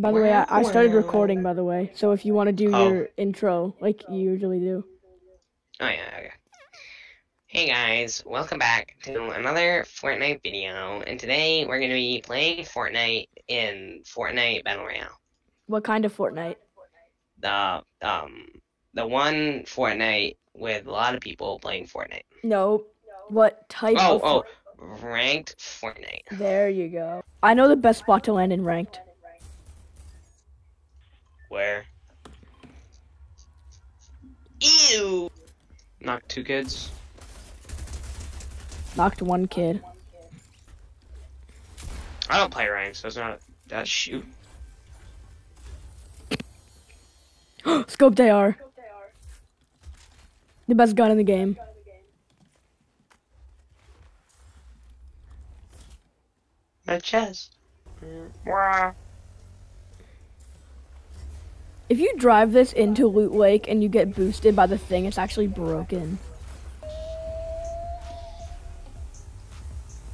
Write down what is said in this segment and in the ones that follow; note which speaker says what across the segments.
Speaker 1: By the way, I, I started recording. By the way, so if you want to do
Speaker 2: Oh.
Speaker 1: your intro like you usually do,
Speaker 2: Oh yeah, okay. Hey guys, welcome back to another Fortnite video, and today we're gonna be playing Fortnite in Fortnite Battle Royale.
Speaker 1: what kind of Fortnite?
Speaker 2: The um the one Fortnite with a lot of people playing Fortnite.
Speaker 1: No, what type
Speaker 2: Oh
Speaker 1: of?
Speaker 2: oh,
Speaker 1: Fort-
Speaker 2: ranked Fortnite.
Speaker 1: There you go. I know the best spot to land in ranked.
Speaker 2: Where? Ew. Knocked two kids.
Speaker 1: Knocked one kid.
Speaker 2: I don't play ranked, so it's not that shoot.
Speaker 1: Scoped AR. The best gun in the game.
Speaker 2: My chest. Wah.
Speaker 1: If you drive this into Loot Lake and you get boosted by the thing, it's actually broken.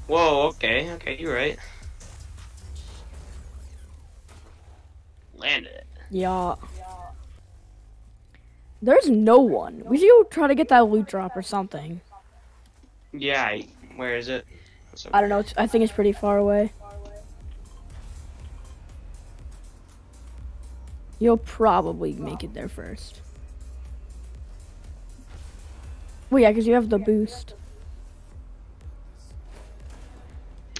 Speaker 2: Whoa, okay, okay, you're right. Landed it.
Speaker 1: Yeah. There's no one. We should go try to get that loot drop or something.
Speaker 2: Yeah, where is it?
Speaker 1: I don't know. It's, I think it's pretty far away. You'll probably make it there first. Well, yeah, because you have the boost.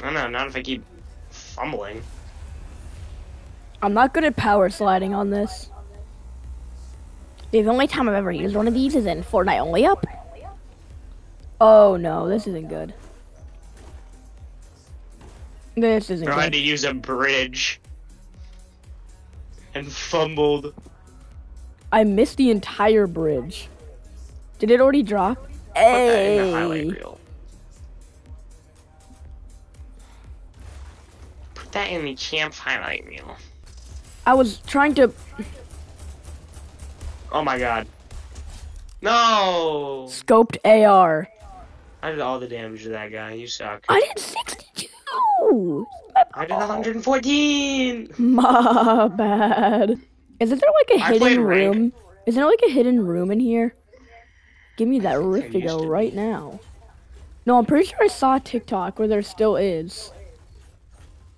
Speaker 2: I don't know, not if I keep fumbling.
Speaker 1: I'm not good at power sliding on this. The only time I've ever used one of these is in Fortnite Only Up. Oh no, this isn't good. This isn't
Speaker 2: Tried
Speaker 1: good.
Speaker 2: to use a bridge. And fumbled.
Speaker 1: I missed the entire bridge. Did it already drop?
Speaker 2: Put that in the highlight reel. Put that in the champ highlight reel.
Speaker 1: I was trying to.
Speaker 2: Oh my god. No!
Speaker 1: Scoped AR.
Speaker 2: I did all the damage to that guy. You suck.
Speaker 1: I did 62!
Speaker 2: I did 114!
Speaker 1: My bad. Isn't there like a
Speaker 2: I
Speaker 1: hidden
Speaker 2: rank.
Speaker 1: room? Isn't there like a hidden room in here? Give me that rift to go right
Speaker 2: be.
Speaker 1: now. No, I'm pretty sure I saw TikTok where there still is.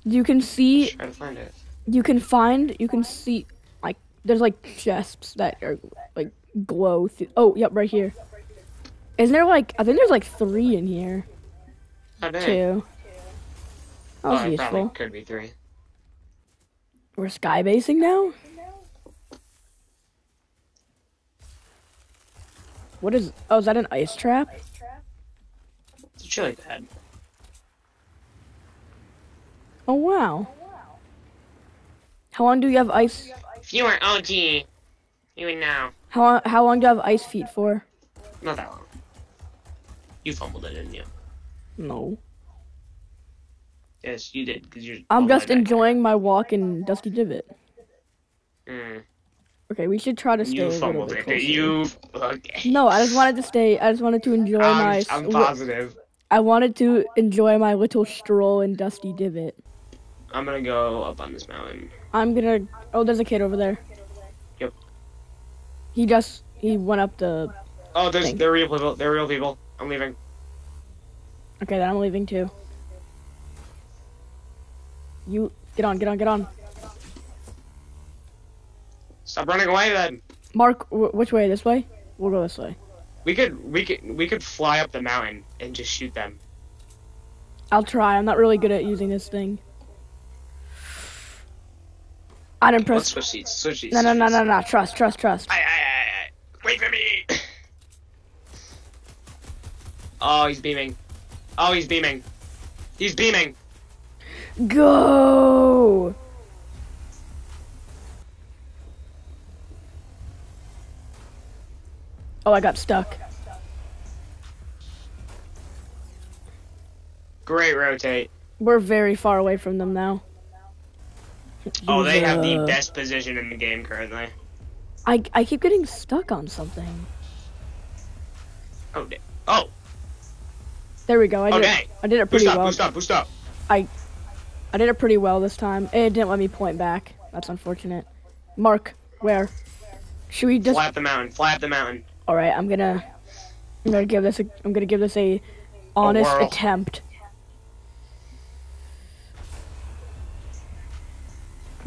Speaker 1: You can see,
Speaker 2: Try to find it.
Speaker 1: you can find, you can see, like, there's like chests that are like glow. Through, oh, yep, right here. Isn't there like, I think there's like three in here too. That
Speaker 2: Oh,
Speaker 1: was
Speaker 2: probably
Speaker 1: useful.
Speaker 2: could be three.
Speaker 1: We're sky basing now? What is oh is that an ice trap?
Speaker 2: It's a chili pad.
Speaker 1: Oh wow. How long do you have ice
Speaker 2: If you were OG, you would know.
Speaker 1: how how long do you have ice feet for?
Speaker 2: Not that long. You fumbled it, didn't you?
Speaker 1: No.
Speaker 2: Yes, you did, because you're.
Speaker 1: I'm
Speaker 2: all the way
Speaker 1: just enjoying my walk in Dusty Divot.
Speaker 2: Mm,
Speaker 1: Okay, we should try to stay
Speaker 2: you fumbled it.
Speaker 1: closer.
Speaker 2: You. Okay.
Speaker 1: No, I just wanted to stay I just wanted to enjoy my
Speaker 2: I'm,
Speaker 1: s-
Speaker 2: I'm positive.
Speaker 1: I wanted to enjoy my little stroll in Dusty Divot.
Speaker 2: I'm gonna go up on this mountain.
Speaker 1: I'm gonna oh there's a kid over there.
Speaker 2: Yep.
Speaker 1: He just he went up the
Speaker 2: Oh, there's
Speaker 1: Thank-
Speaker 2: they're real people. They're real people. I'm leaving.
Speaker 1: Okay, then I'm leaving too. You get on, get on, get on.
Speaker 2: Stop running away, then.
Speaker 1: Mark, wh- which way? This way? We'll go this way.
Speaker 2: We could we could we could fly up the mountain and just shoot them.
Speaker 1: I'll try. I'm not really good at using this thing. I'm
Speaker 2: Let's
Speaker 1: impressed.
Speaker 2: switch seats. Switch.
Speaker 1: No, no, no, no, no. Trust, trust, trust.
Speaker 2: Aye, aye, aye. Wait for me. Oh, he's beaming. Oh, he's beaming. He's beaming.
Speaker 1: Go! Oh, I got stuck.
Speaker 2: Great rotate.
Speaker 1: We're very far away from them now.
Speaker 2: Oh, they have the best position in the game currently.
Speaker 1: I, I keep getting stuck on something.
Speaker 2: Oh, oh,
Speaker 1: There we go. I did
Speaker 2: Okay.
Speaker 1: it. I did it
Speaker 2: boost
Speaker 1: pretty
Speaker 2: up,
Speaker 1: well.
Speaker 2: boost up, boost up.
Speaker 1: I did it pretty well this time. It didn't let me point back. That's unfortunate. Mark, where? Should we just?
Speaker 2: Fly up the mountain. Fly up the mountain.
Speaker 1: All right, I'm gonna. I'm gonna give this. A, I'm gonna give this a honest
Speaker 2: whirl.
Speaker 1: attempt.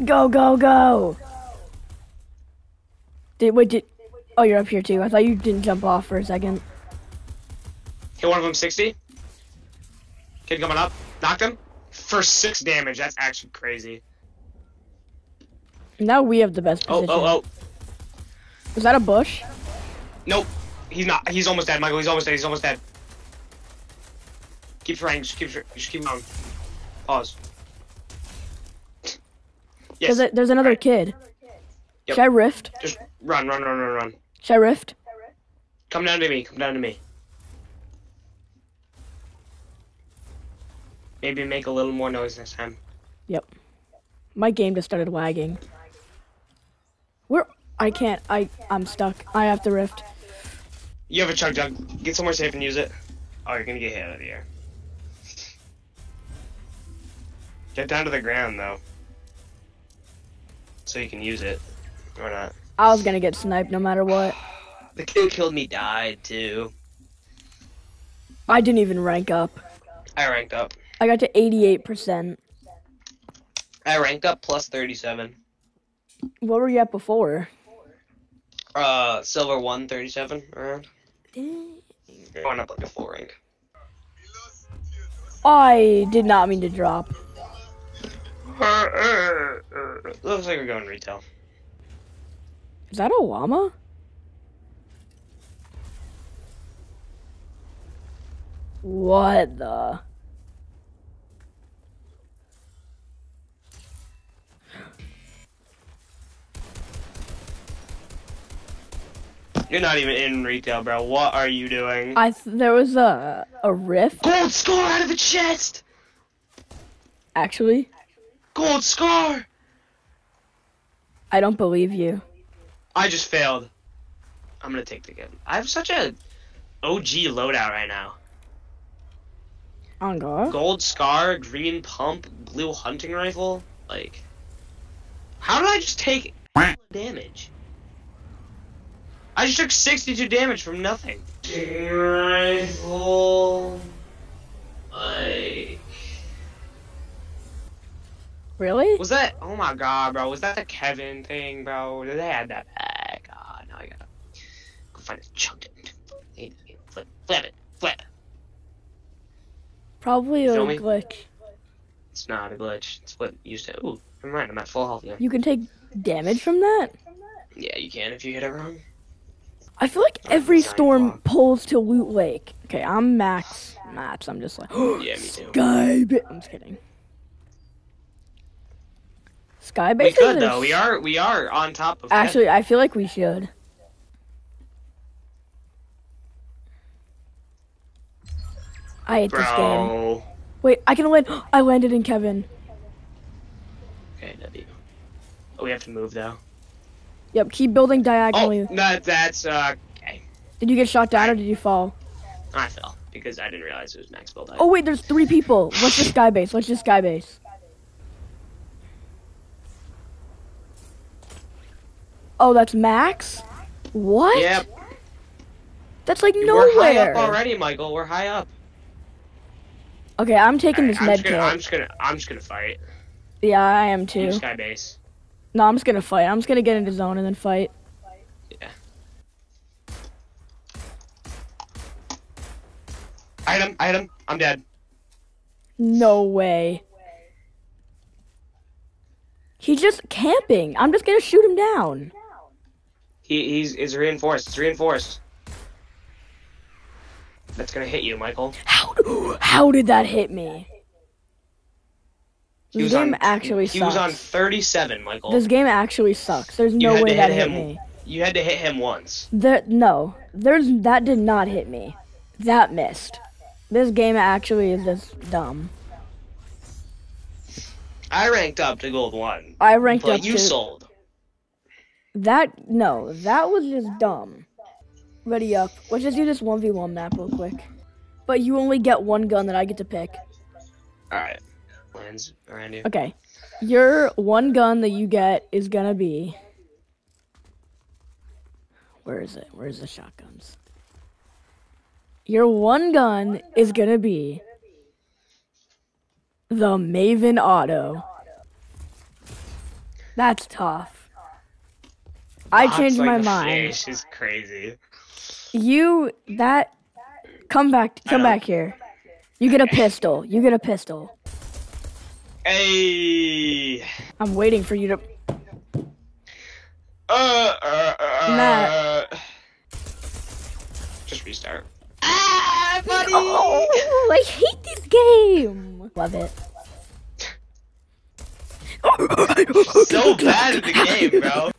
Speaker 1: Go go go! Did wait? Did oh you're up here too? I thought you didn't jump off for a second.
Speaker 2: Hit one of them 60. Kid coming up. Knocked him. For six damage. That's actually crazy.
Speaker 1: Now we have the best
Speaker 2: Oh, oh
Speaker 1: position.
Speaker 2: oh, oh. oh.
Speaker 1: Is that a bush?
Speaker 2: Nope. He's not. He's almost dead, Michael. He's almost dead. He's almost dead. Keep trying. Just keep. Just keep going. Pause. Yes.
Speaker 1: There's, a, there's another
Speaker 2: Alright.
Speaker 1: kid.
Speaker 2: Yep.
Speaker 1: Should I rift?
Speaker 2: Just run, run, run, run, run.
Speaker 1: Should I rift?
Speaker 2: Come down to me. Come down to me. Maybe make a little more noise this time. Yep.
Speaker 1: My game just started lagging. Where? I can't. I I'm stuck. I have to rift.
Speaker 2: You have a chug jug. Get somewhere safe and use it. Oh, you're gonna get hit out of the air. Get down to the ground though. So you can use it. Or not.
Speaker 1: I was gonna get sniped no matter what.
Speaker 2: The kid who killed me died too.
Speaker 1: I didn't even rank up.
Speaker 2: I ranked up.
Speaker 1: I got to 88%.
Speaker 2: I ranked up plus 37.
Speaker 1: What were you at before?
Speaker 2: Uh, silver 137 around. Going up like a full rank.
Speaker 1: I did not mean to drop.
Speaker 2: Looks like we're going retail.
Speaker 1: Is that a llama? What the?
Speaker 2: You're not even in retail, bro. What are you doing?
Speaker 1: I th- there was a a rift
Speaker 2: Gold scar out of the chest!
Speaker 1: actually.
Speaker 2: Gold scar!
Speaker 1: I don't believe you.
Speaker 2: I just failed. I'm gonna take the gun. I have such a OG loadout right now.
Speaker 1: On God.
Speaker 2: Gold scar, green pump, blue hunting rifle. Like, how did I just take damage? I just took 62 damage from nothing. Rifle. Like,
Speaker 1: Really?
Speaker 2: was that? Oh my god, bro. Was that the Kevin thing, bro? Did they add that back? Ah, god, now I gotta go find a chunk. it. Flip, flip it, flip.
Speaker 1: Probably a glitch.
Speaker 2: It's not a glitch. It's what used to. Ooh, never mind. I'm at full health again.
Speaker 1: You can take damage from that?
Speaker 2: Yeah, you can if you hit it wrong.
Speaker 1: I feel like every storm pulls to Loot Lake. Okay, I'm max maps. I'm just like,
Speaker 2: Yeah, me too.
Speaker 1: Sky ba- I'm just kidding. Sky
Speaker 2: We
Speaker 1: base
Speaker 2: could though. We are we are on top of.
Speaker 1: Actually, I feel like we should. I hate this game. Wait, I can land. I landed in Kevin.
Speaker 2: Okay, W. Oh, we have to move though.
Speaker 1: Yep, keep building
Speaker 2: Oh,
Speaker 1: diagonally.
Speaker 2: no, that's uh. Okay,
Speaker 1: Did you get shot down or did you fall?
Speaker 2: I fell because I didn't realize it was max build height.
Speaker 1: Oh wait, there's three people. What's the sky base? What's the sky base? Oh, that's max. What?
Speaker 2: Yep.
Speaker 1: That's like nowhere.
Speaker 2: We're high up already, Michael. We're high up.
Speaker 1: Okay, I'm taking
Speaker 2: Alright,
Speaker 1: this
Speaker 2: I'm
Speaker 1: med
Speaker 2: just gonna. I'm just gonna. I'm just gonna fight.
Speaker 1: Yeah, I am too.
Speaker 2: Sky base.
Speaker 1: No, I'm just gonna fight. I'm just gonna get into zone and then fight.
Speaker 2: Yeah. Item. Item. I'm dead.
Speaker 1: No way. He's just camping. I'm just gonna shoot him down.
Speaker 2: He he's is reinforced. It's reinforced. That's gonna hit you, Michael.
Speaker 1: How how did that hit me?
Speaker 2: He
Speaker 1: This game
Speaker 2: on,
Speaker 1: actually
Speaker 2: He
Speaker 1: sucks.
Speaker 2: He was on 37, Michael.
Speaker 1: This game actually sucks. There's no way that
Speaker 2: hit
Speaker 1: hit
Speaker 2: him.
Speaker 1: me.
Speaker 2: You had to hit him once.
Speaker 1: There no. There's that did not hit me. That missed. This game actually is just dumb.
Speaker 2: I ranked up to gold one,
Speaker 1: I ranked up to gold.
Speaker 2: but
Speaker 1: up
Speaker 2: you
Speaker 1: to
Speaker 2: sold.
Speaker 1: that. No, that was just dumb. Ready up. Let's just do this one v one map real quick. But you only get one gun that I get to pick.
Speaker 2: All right, lands around you.
Speaker 1: Okay. Your one gun that you get is gonna be. Where is it? Where's the shotguns? Your one gun is gonna be the Maven Auto. That's tough. I changed
Speaker 2: like
Speaker 1: my mind.
Speaker 2: She's crazy.
Speaker 1: You that come back come back here. You get a pistol. You get a pistol.
Speaker 2: Hey.
Speaker 1: I'm waiting for you to
Speaker 2: Uh, uh, uh,
Speaker 1: Matt.
Speaker 2: Just restart. Ah, buddy.
Speaker 1: Oh, I hate this game. Love it.
Speaker 2: so bad at the game, bro.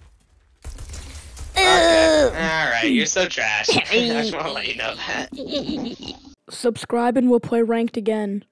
Speaker 2: Okay. All right, you're so trash. I just want to let you know that.
Speaker 1: Subscribe and we'll play ranked again.